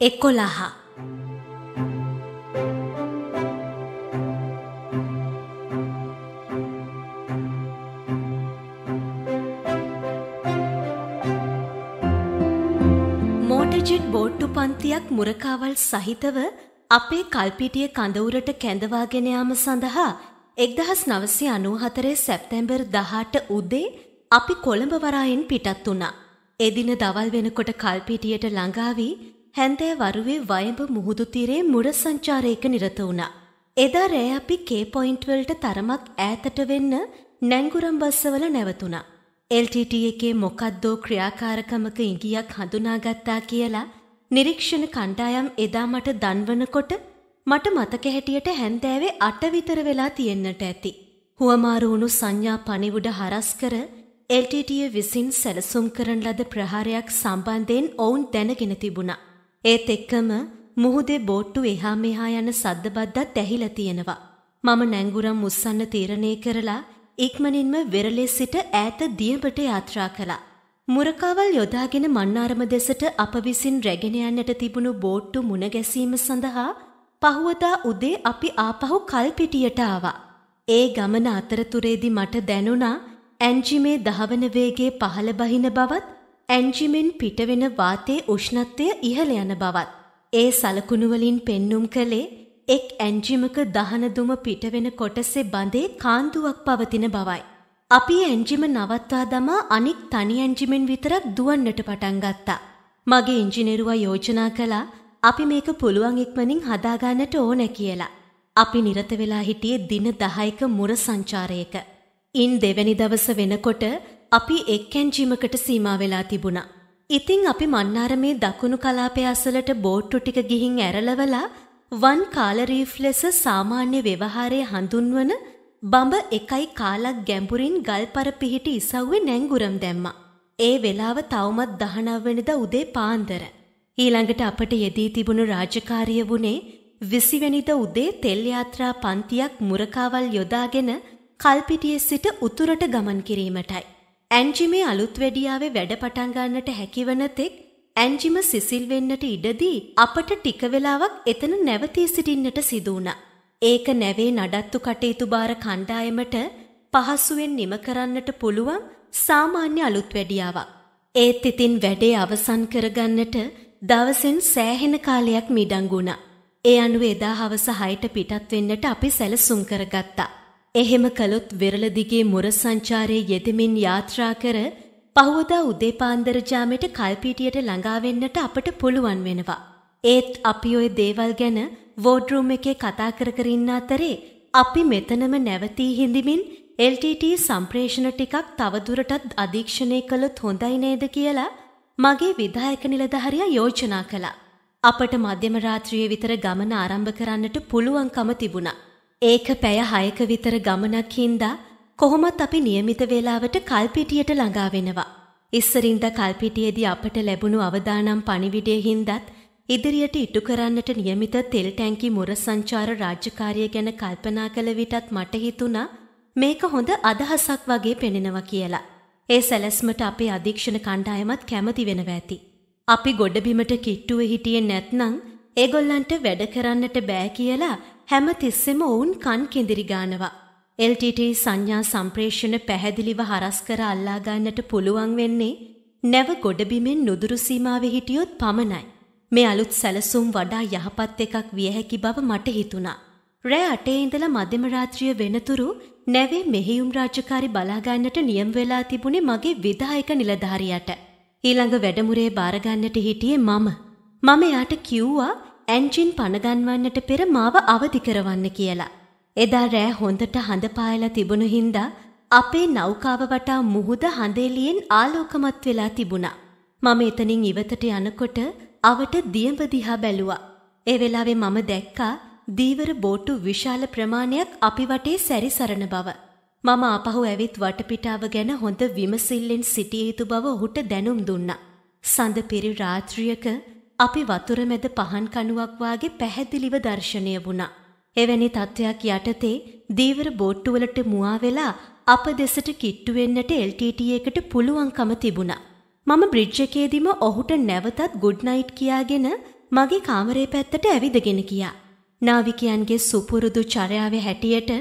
එකොළහ මෝටජෙට් බෝට්ටු පන්තියක් මුරකාවල් සහිතව අපේ කල්පිටිය කඳවුරට කැඳවාගෙන යාම සඳහා එක්දහස් නවසය අනුවහතරේ සැප්තැම්බර් දහට උදේ අපි කොළඹ වරායෙන් පිටත් වුණා. එදින දවල් වෙනකොට කල්පිටියට ළඟාවී හැන්දෑ වරුවේ වයඹ මුහුදු තීරේ මුර සංචාරයක නිරත වුණා. එදා රෑ අපි කේ පොයින්ට් වලට තරමක් ඈතට වෙන්න නැංගුරම් බස්සවල නැවතුණා. LTT එකේ මොකද්දෝ ක්‍රියාකාරකමක ඉඟියක් හඳුනාගත්තා කියලා නිරීක්ෂණ කණ්ඩායම් එදා මට දන්වනකොට මට මතක හැටියට හැන්දෑවේ අට විතර වෙලා තියෙන්නට ඇති. හුවමාරු වුණු සංඥා පණිවුඩ හරස් කර LTT විසින් සැලසුම් කරන ලද ප්‍රහාරයක් සම්බන්ධයෙන් ඔවුන් දැනගෙන තිබුණා. ඒත් එක්කම මුහුදේ බෝට්ටු එහා මෙහා යන සද්දබද්දත් ඇහිලා තියෙනවා. මම නැංගුරම් මුස්සන්න තීරණය කරලා ඉක්මනින්ම වෙරළේ සිට ඈත දියඹට යාත්‍රා කළා. මුරකාවල් යොදාගෙන මන්නාරම දෙසට අප විසින් රැගෙන යන්නට තිබුණු බෝට්ටු මුණ ගැසීම සඳහා පහුවදා උදේ අපි ආපහු කල්පිටියට ආවා. ඒ ගමන අතරතුරේදී මට දැනුණා ඇන්ජිමේ දහවන වේගේ පහළ බහින බවත් ඇන්ජිමෙන් පිටවෙන වාතයේ උෂ්ණත්වය ඉහළ යන බවත්. ඒ සලකුණුවලින් පෙන්නුම් කළේ එක් ඇන්ජිමක දහනදුම පිටවෙන කොටසේ බඳේ කාන්දුවක් පවතින බවයි. අපි ඇන්ජිම නවත්වා දමා අනික් තනි ඇන්ජිමෙන් විතරක් දුවන්නට පටන් ගත්තා. මගේ ඉංජිනේරුවා යෝජනා කළා අපි මේක පුළුවන් ඉක්මනින් හදාගන්නට ඕන කියලා. අපි නිරත වෙලා හිටියේ දින 10ක මුර සංචාරයක. ඉන් දෙවැනි දවස වෙනකොට අපි එක් ඇන්ජිමකට සීමා වෙලා තිබුණා. ඉතින් අපි මන්නාරමේ දකුණු කලාපය අසලට බෝට්ටු ටික ගිහින් ඇරලවලා වන් කාලරීෆ් ලෙස සාමාන්‍ය ව්‍යවහාරය හඳුන්වන බඹ එකයි කාලක් ගැඹුරින් ගල්පර පිහිටි ඉසව්වේ නැංගුරම් දැම්මා. ඒ වෙලාව තවමත් දහනවවෙනිදා උදේ පාන්දර. ඊළඟට අපට යෙදී තිබුණු රාජකාරිය වුණේ විසිවැනිද උදේ තෙල් යාත්‍රා පන්තියක් මුරකාවල් යොදාගෙන කල්පිටියේ සිට උතුරට ගමන් කිරීමටයි. ඇන්ජිමේ අලුත් වැඩියාවේ වැඩ පටන් ගන්නට හැකිවන තෙක් ඇන්ජිම සිසිල් වෙන්නට ඉඩදී අපට ටික වෙලාවක් එතන නැවතී සිටින්නට සිදු වුණා. ඒක නැවේ නඩත්තු කටයුතු බාර කණ්ඩායමට පහසුවෙන් නිම කරන්නට පුළුවන් සාමාන්‍ය අලුත් වැඩියාවක්. ඒත් ඉතින් වැඩේ අවසන් කරගන්නට දවසෙන් සෑහෙන කාලයක් මිඩංගු වුණා. ඒ අනුව එදා හවස 6ට පිටත් වෙන්නට අපි සැලසුම් කරගත්තා. එහෙම කළොත් වෙරළ දිගේ මුර සංචාරයේ යෙදමින් යාත්‍රා කර පහුවදා උදේ පාන්දර ජාමෙට කල්පීටියට ළඟා වෙන්නට අපට පුළුවන් වෙනවා. ඒත් අපි ওই දේවල් ගැන වෝඩ්රූම් එකේ කතා කර කර ඉන්න අතරේ අපි මෙතනම නැවතී හිඳමින් LTT සම්ප්‍රේෂණ ටිකක් තවදුරටත් අධීක්ෂණය කළොත් හොඳයි නේද කියලා මගේ විධායක නිලධාරියා යෝජනා කළා. අපට මධ්‍යම රාත්‍රියේ විතර ගමන ආරම්භ කරන්නට පුළුවන්කම තිබුණා. ඒක පැය හයක විතර ගමනක් හින්දා කොහොමත් අපි નિયમિત වේලාවට කල්පිටියට ළඟා වෙනවා. ඉස්සරින්ද කල්පිටියේදී අපට ලැබුණු අවදානම් පණිවිඩය හින්දාත් ඉදිරියට ඉටු කරන්නට નિયમિત තෙල් ටැංකි මුර සංචාර රාජකාරිය ගැන කල්පනා කළ විටත් මට හිතුණා මේක හොඳ අදහසක් වගේ පෙනෙනවා කියලා. ඒ සැලැස්මට අපේ අධීක්ෂණ කණ්ඩායමත් කැමති වෙනවා ඇති. අපි ගොඩබිමට කිට්ටුවේ හිටියේ නැත්නම් ඒගොල්ලන්ට වැඩ කරන්නට බෑ කියලා හැම තිස්සෙම ඔවුන් කන් කෙඳිරි ගානවා. LTT සංඥා සම්ප්‍රේෂණ පැහැදිලිව හරස් කර අල්ලා ගන්නට පුළුවන් වෙන්නේ නැව ගොඩබිමෙන් නුදුරු සීමාවේ හිටියොත් පමණයි. මේ අලුත් සැලසුම් වඩා යහපත් එකක් විය හැකි බව මට හිතුණා. රෑ අටේ ඉඳලා මධ්‍යම රාත්‍රිය වෙනතුරු නැවේ මෙහෙයුම් රාජකාරි බලා ගන්නට නියම වෙලා තිබුණේ මගේ විධායක නිලධාරියට. ඊළඟ වැඩමුරේ බාර ගන්නට හිටියේ මම. මම එයාට කිව්වා ඇන්ජින් පනගන්වන්නට පෙර මාව අවදි කරවන්න කියලා. එදා රෑ හොඳට හඳ පායලා තිබුණු හින්දා අපේ නෞකාව වටා මුහුද හඳෙලියෙන් ආලෝකමත් වෙලා තිබුණා. මම එතනින් ඉවතට යනකොට අවට දියඹ දිහා බැලුවා. ඒ වෙලාවේ මම දැක්කා දීවර බෝට්ටු විශාල ප්‍රමාණයක් අපි වටේ සැරිසරන බව. මම ආපහු ඇවිත් වටපිටාව ගැන හොඳ විමසිල්ලෙන් සිටිය යුතු බව ඔහුට දැනුම් දුන්නා. සඳ පිරි රාත්‍රියක අපි වතුර මැද පහන් කණුවක් වාගේ පැහැදිලිව දර්ශනය වුණා. එවැනි තත්ත්වයක් යටතේ දීවර බෝට්ටුවලට මුවා වෙලා අප දෙසට කිට්ටු වෙන්නට LTT එකට පුළුවන්කම තිබුණා. මම බ්‍රිජ් එකේදීම ඔහුට නැවතත් ගුඩ් නයිට් කියාගෙන මගේ කාමරේ පැත්තට ඇවිදගෙන ගියා. නාවිකයන්ගේ සුපුරුදු චර්යාවේ හැටියට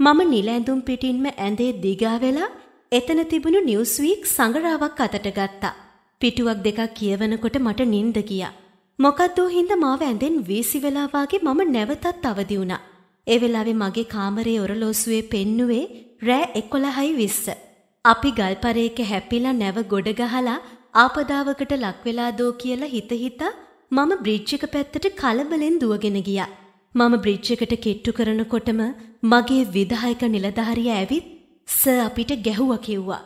මම නිල ඇඳුම් පිටින්ම ඇඳේ දිගා වෙලා එතන තිබුණු නිවුස්වීක් සංගරාවක් අතට ගත්තා. පිටුවක් දෙකක් කියවනකොට මට නිින්ද ගියා. මොකද්දෝ හින්දා මාව ඇඳෙන් වීසි වෙලා වාගේ මම නැවතත් අවදි වුණා. ඒ වෙලාවේ මගේ කාමරේ ඔරලෝසුවේ පෙන්නුවේ රෑ 11:20. අපි ගල්පරේක හැපිලා නැව ගොඩ ගහලා ආපදාවකට ලක් වෙලාදෝ කියලා හිත හිතා මම බ්‍රිජ් එක පැත්තට කලබලෙන් දුවගෙන ගියා. මම බ්‍රිජ් එකට කිට්ටු කරනකොටම මගේ විධායක නිලධාරියා ඇවිත් සර් අපිට ගැහුවා කිව්වා.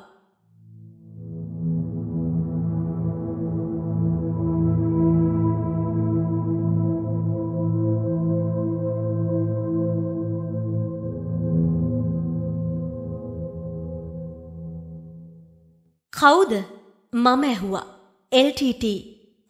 කවුද? මම ඇහුවා. LTT.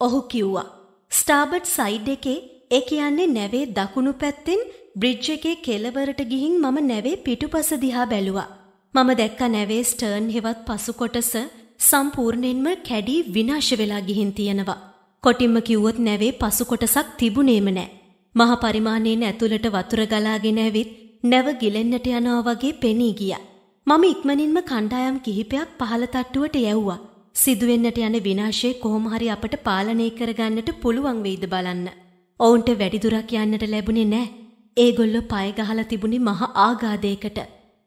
ඔහු කිව්වා. ස්ටාබට් සයිඩ් එකේ ඒ කියන්නේ නැවේ දකුණු පැත්තෙන් බ්‍රිජ් එකේ කෙළවරට ගිහින් මම නැවේ පිටුපස දිහා බැලුවා. මම දැක්ක නැවේ ස්ටර්න් හෙවත් පසු කොටස සම්පූර්ණයෙන්ම කැඩී විනාශ වෙලා ගිහින් තියෙනවා. කොටින්ම කිව්වොත් නැවේ පසු කොටසක් තිබුණේම නෑ. මහ පරිමාණයෙන් ඇතුළට වතුර ගලාගෙන ඇවිත් නැව ගිලෙන්නට යනවා වගේ පෙනී ගියා. මම ඉක්මනින්ම කණ්ඩායම් කිහිපයක් පහළ තට්ටුවට යැව්වා. සිදුවෙන්නට යන විනාශය කොහොම හරි අපට පාලනය කරගන්නට පුළුවන් වෙයිද බලන්න. ඔවුන්ට වැඩිදුරක් යන්නට ලැබුණේ නෑ. ඒගොල්ලෝ පය ගහලා තිබුණේ මහ ආගාදයකට.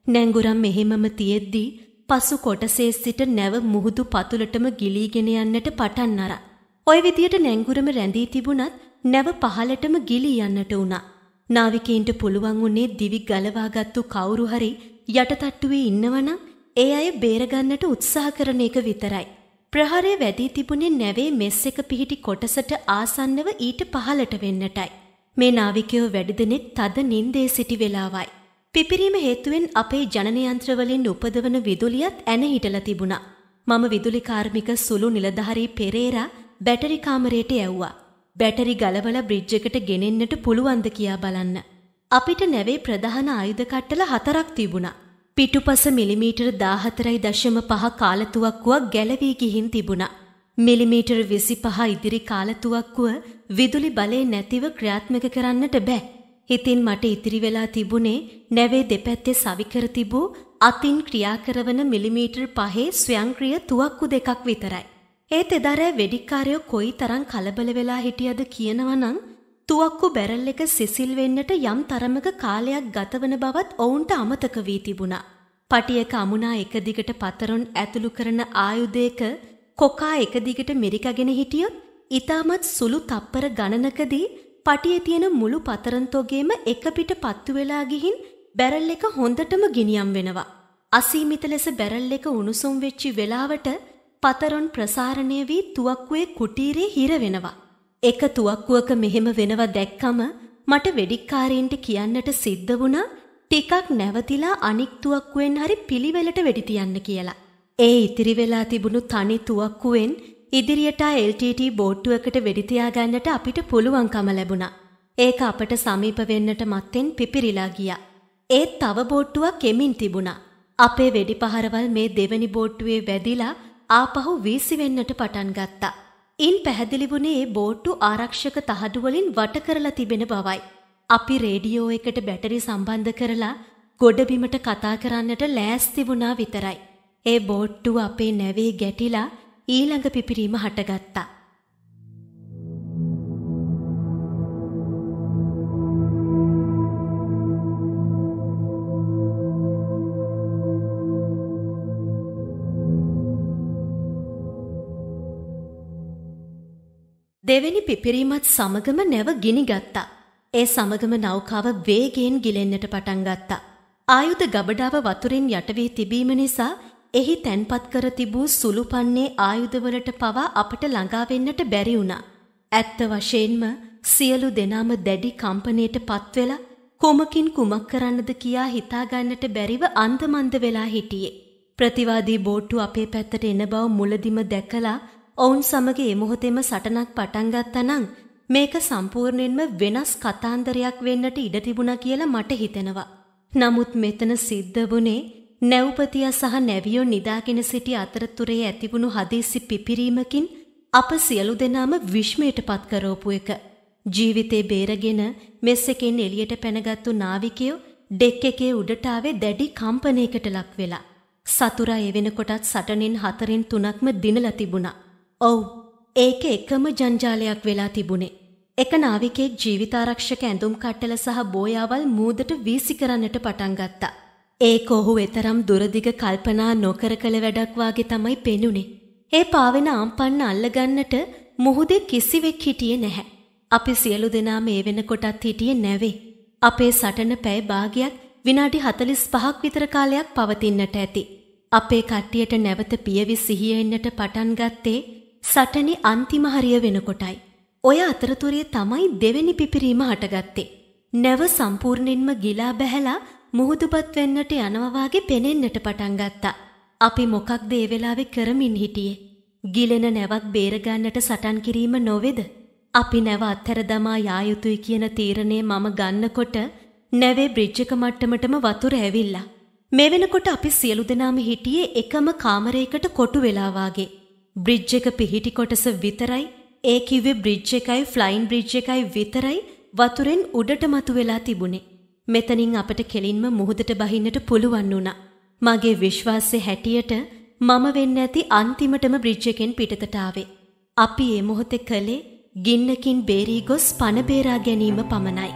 නැංගුරම් මෙහෙමම තියෙද්දී පසු කොටසේ සිට නැව මුහුදු පතුලටම ගිලීගෙන යන්නට පටන් අරන්. ওই විදියට නැංගුරම රැඳී තිබුණත් නැව පහලටම ගිලී යන්නට වුණා. නාවිකයින්ට පුළුවන් වුණේ දිවි ගලවාගත්තු කවුරු හරි යටතට්ටුවේ ඉන්නවනම් ඒ අය බේරගන්නට උත්සාහ කරන එක විතරයි. ප්‍රහාරය වැඩී තිබුණේ නැවේ මෙස් එක පිහිටි කොටසට ආසන්නව ඊට පහලට වෙන්නටයි. මේ නාවිකයෝ වැඩි දෙනෙක් තද නින්දේ සිටි වෙලාවයි. පිපිරීම හේතුවෙන් අපේ ජනනයන්ත්‍රවලින් උපදවන විදුලියත් ඇන හිටලා තිබුණා. මම විදුලි කාර්මික සුළු නිලධාරී පෙරේරා බැටරි කාමරයට යැව්වා. බැටරි ගලවලා බ්‍රිජ් එකට ගෙනෙන්නට පුළුවන්ද කියා බලන්න. අපිට නැවේ ප්‍රධාන ආයුධ කට්ටල හතරක් තිබුණා. පිටුපස මිලිමීටර් 14.5 කාලතුවක්කුවක් ගැලවී ගිහින් තිබුණා. මිලිමීටර් 25 ඉදිරි කාලතුවක්කුව විදුලි බලය නැතිව ක්‍රියාත්මක කරන්නට බෑ. හිතින් මට ඉතිරි වෙලා තිබුණේ නැවේ දෙපැත්තේ සවිකර තිබූ අතින් ක්‍රියා කරවන මිලිමීටර් 5 ස්වයංක්‍රීය තුවක්කු දෙකක් විතරයි. ඒත් එදා රෑ වෙඩික්කාරයෝ කොයි තරම් කලබල වෙලා හිටියද කියනවනම් තුවක්කු බැරල් එක සිසිල් වෙන්නට යම් තරමක කාලයක් ගතවන බවත් ඔවුන්ට අමතක වී තිබුණා. පටියක අමුණා එක දිගට පතරොන් ඇතුළු කරන ආයුධයක කොකා එක දිගට මෙරිකගෙන හිටියොත් ඊටමත් සුළු තප්පර ගණනකදී පටියේ තියෙන මුළු පතරන්තෝගේම එක පිට පත්තු වෙලා ගිහින් බැරල් එක හොඳටම ගිනියම් වෙනවා. අසීමිත ලෙස බැරල් එක උණුසුම් වෙච්චි වෙලාවට පතරොන් ප්‍රසාරණය වී තුවක්කුවේ කුටීරේ හිර වෙනවා. එක තුවක්කුවක මෙහෙම වෙනවා දැක්කම මට වෙඩික්කාරයින්ට කියන්නට සිද්ධ වුණා ටිකක් නැවතිලා අනික් තුවක්කුවෙන් හරි පිළිවෙලට වෙඩි තියන්න කියලා. ඒ ඉතිරි වෙලා තිබුණු තනි තුවක්කුවෙන් ඉදිරියට LTT බෝට්ටුවකට වෙඩි තියාගන්නට අපිට පුළුවන්කම ලැබුණා. ඒක අපට සමීප වෙන්නට මත්තෙන් පිපිරිලා ගියා. ඒත් තව බෝට්ටුවක් එමින් තිබුණා. අපේ වෙඩි පහරවල් මේ දෙවනි බෝට්ටුවේ වැදිලා ආපහු වීසි වෙන්නට පටන් ගත්තා. ඉන් පැහැදිලි වුණේ ඒ බෝට්ටු ආරක්ෂක තහඩු වලින් වට කරලා තිබෙන බවයි. අපි රේඩියෝ එකට බැටරි සම්බන්ධ කරලා ගොඩබිමට කතා කරන්නට ලෑස්ති වුණා විතරයි. ඒ බෝට්ටුව අපේ නැවේ ගැටිලා ඊළඟ පිපිරීම හටගත්තා. දෙවෙනි පිපිරීමත් සමගම නැව ගිනි ගත්තා. ඒ සමගම නෞකාව වේගයෙන් ගිලෙන්නට පටන් ගත්තා. ආයුධ ගබඩාව වතුරෙන් යට වී තිබීම නිසා එහි තැන්පත් කර තිබූ සුළුපන්නේ ආයුධවලට පවා අපට ළඟා වෙන්නට බැරි වුණා. ඇත්ත වශයෙන්ම සියලු දෙනාම දැඩි කම්පනයට පත්වෙලා කුමකින් කුමක් කරන්නද කියා හිතාගන්නට බැරිව අන්දමන්ද වෙලා හිටියේ. ප්‍රතිවාදී බෝට්ටු අපේ පැත්තට එන බව මුලදිම දැකලා ඔවුන් සමග ඒ මොහොතේම සටනක් පටන් ගත්තනම් මේක සම්පූර්ණයෙන්ම වෙනස් කතාන්දරයක් වෙන්නට ඉඩ තිබුණා කියලා මට හිතෙනවා. නමුත් මෙතන සිද්ධ වුණේ නැව්පතියා සහ නැවියෝ නිදාගෙන සිටි අතරතුරේ ඇතිවුණු හදිසි පිපිරීමකින් අප සියලු දෙනාම විශ්මයට පත් කරවපු එක. ජීවිතේ බේරගෙන මෙස් එකෙන් එළියට පැනගත්තු නාවිකයෝ ඩෙක් එකේ උඩට ආවේ දැඩි කම්පනයකට ලක් වෙලා. සතුරා ඒ වෙනකොටත් සටනෙන් හතරෙන් තුනක්ම දිනලා තිබුණා. ඔව්, ඒක එකම ජංජාලයක් වෙලා තිබුණේ. එක නාවිකයෙක් ජීවිතාරක්ෂක ඇඳුම් කට්ටල සහ බෝයාවල් මූදට වීසි කරන්නට පටන් ගත්තා. ඒක ඔහු එතරම් දුරදිග කල්පනා නොකර කළ වැඩක් වාගේ තමයි පෙනුනේ. ඒ පාවෙන ආම්පන්න අල්ලගන්නට මුහුදේ කිසිවෙක් හිටියේ නැහැ. අපි සියලු දෙනාම ඒ වෙනකොටත් හිටියේ නැවේ. අපේ සටන පැය භාගයක් විනාඩි 45ක් විතර කාලයක් පවතින්නට ඇති. අපේ කට්ටියට නැවත පියවි සිහිය එන්නට පටන් ගත්තේ සටනේ අන්තිම හරිය වෙනකොටයි. ඔය අතරතුරේ තමයි දෙවෙනි පිපිරීම හටගත්තේ. නැව සම්පූර්ණයෙන්ම ගිලා බැහැලා මුහුදුපත් වෙන්නට යනවා වාගේ පෙනෙන්නට පටන් ගත්තා. අපි මොකක්ද ඒ වෙලාවේ කරමින් හිටියේ? ගිලෙන නැවක් බේරගන්නට සටන් කිරීම නොවේද? අපි නැව අත්හැර දමා යා යුතුයි කියන තීරණය මම ගන්නකොට නැවේ බ්‍රිජ් එක මට්ටමටම වතුර ඇවිල්ලා. මේ වෙනකොට අපි සියලු දෙනාම හිටියේ එකම කාමරයකට කොටු වෙලා වාගේ. බ්‍රිජ් එක පිහිටි කොටස විතරයි ඒ කිව්වේ බ්‍රිජ් එකයි ෆ්ලයින් බ්‍රිජ් එකයි විතරයි වතුරෙන් උඩට මතුවෙලා තිබුණේ. මෙතනින් අපට කෙලින්ම මුහුදට බහින්නට පුළුවන් වුණා. මගේ විශ්වාසය හැටියට මම වෙන්න ඇති අන්තිමටම බ්‍රිජ් එකෙන් පිටතට ආවේ. අපි ඒ මොහොතේ කළේ ගින්නකින් බේරී ගොස් පණ බේරා ගැනීම පමණයි.